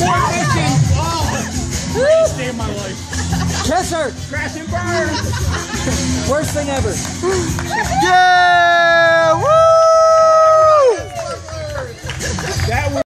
it? And more fishing. Oh, saved my life. Kiss her! Crash and burn. Worst thing ever. Yay!